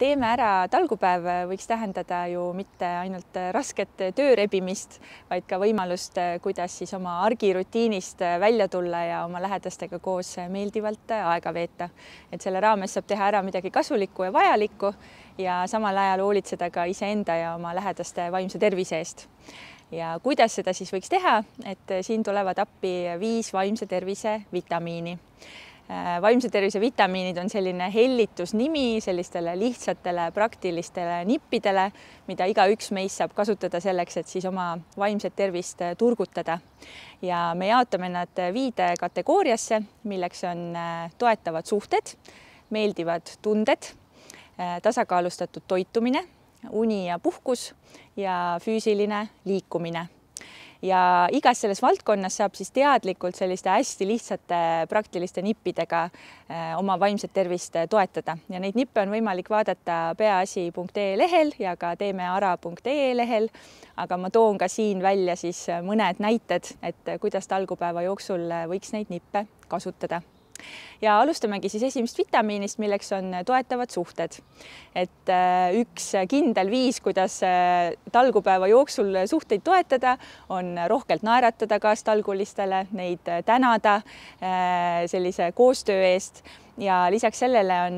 teeme ära talgupäev võiks tähendada ju mitte ainult rasket töö rebimist, vaid ka võimalust, kuidas siis oma argirutiinist välja tulla ja oma lähedastega koos meeldivalt aega veeta. et selle raames saab teha ära midagi kasulikku ja vajalikku ja samal ajal hoolitseda ka iseenda ja oma lähedaste vaimse tervise eest. Ja kuidas seda siis võiks teha, et siin tulevad appi viis vaimse tervise vitamiini vaimse tervise vitamiinid on selline hellitusnimi sellistele lihtsatele praktilistele nippidele, mida igaüks meist saab kasutada selleks, et siis oma vaimset tervist äh, turgutada. ja me jaotame nad viide kategooriasse, milleks on äh, toetavad suhted, meeldivad tunded, tasakaalustatud toitumine, uni ja puhkus ja füüsiline liikumine ja igas selles valdkonnas saab siis teadlikult selliste hästi lihtsate praktiliste nippidega äh, oma vaimset tervist äh, toetada ja neid nippe on võimalik vaadata peaasi.ee lehel ja ka teemeara.ee lehel. aga ma toon ka siin välja siis äh, mõned näited, et kuidas talgupäeva jooksul võiks neid nippe kasutada ja alustamegi siis esimest vitamiinist, milleks on toetavad suhted. et äh, üks kindel viis, kuidas äh, talgupäeva jooksul suhteid toetada, on rohkelt naeratada kaastalgulistele, neid tänada äh, sellise koostöö eest. Ja lisaks sellele on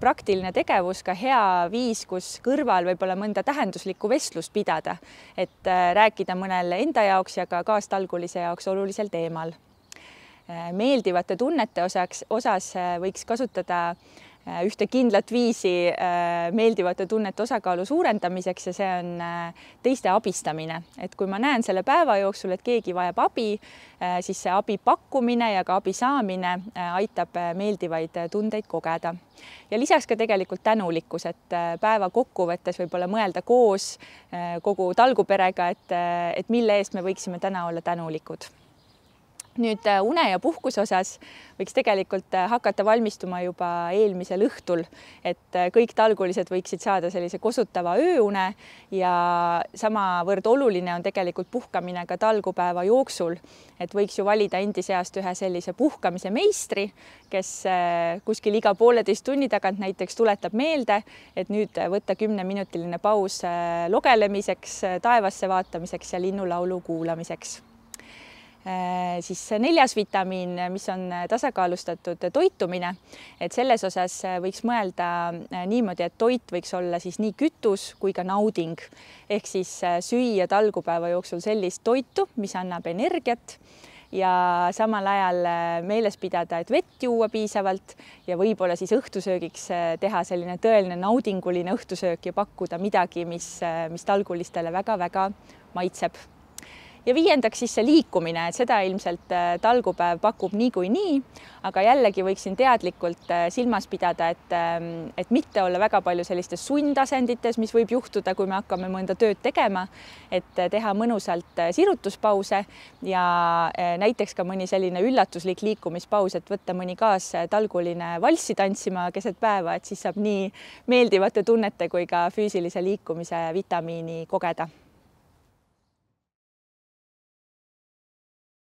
praktiline tegevus ka hea viis, kus kõrval võib-olla mõnda tähenduslikku vestlust pidada, et rääkida mõnel enda jaoks ja ka kaastalgulise jaoks olulisel teemal meeldivate tunnete osaks, osas äh, võiks kasutada äh, ühte kindlat viisi meeldivate tunnete osakaalu suurendamiseks ja see on teiste abistamine, et kui ma näen selle päeva jooksul, et keegi vajab abi, siis see abi pakkumine ja ka abi saamine aitab meeldivaid tundeid kogeda. ja lisaks ka tegelikult tänulikkus, et päeva kokkuvõttes võib-olla mõelda koos kogu talguperega, et, et mille eest me võiksime täna olla tänulikud nüüd äh, une ja puhkuse osas võiks tegelikult äh, hakata valmistuma juba eelmisel õhtul, et äh, kõik talgulised võiksid saada sellise kosutava ööune ja samavõrd oluline on tegelikult puhkamine ka talgupäeva jooksul. et võiks ju valida endi seast ühe sellise puhkamise meistri, kes kuskil iga pooleteist tunni tagant näiteks tuletab meelde, et nüüd võtta kümneminutiline paus lugelemiseks, taevasse vaatamiseks ja linnulaulu kuulamiseks siis neljas vitamiin, mis on tasakaalustatud toitumine, et selles osas võiks mõelda äh, niimoodi, et toit võiks olla siis nii kütus kui ka nauding. Ehk siis äh, süüa talgupäeva jooksul sellist toitu, mis annab energiat ja samal ajal meeles pidada, et vett juua piisavalt ja võib-olla siis õhtusöögiks teha selline tõeline naudinguline õhtusöök ja pakkuda midagi, mis, mis talgulistele väga-väga maitseb ja viiendaks siis see liikumine, et seda ilmselt äh, talgupäev pakub niikuinii, aga jällegi võiksin teadlikult äh, silmas pidada, et, ähm, et mitte olla väga palju sellistes sundasendites, mis võib juhtuda, kui me hakkame mõnda tööd tegema, et äh, teha mõnusalt sirutuspause ja näiteks ka mõni selline üllatuslik liikumispaus, et võtta mõni kaastalguline valssi tantsima keset päeva, et siis saab nii meeldivate tunnete kui ka füüsilise liikumise vitamiini kogeda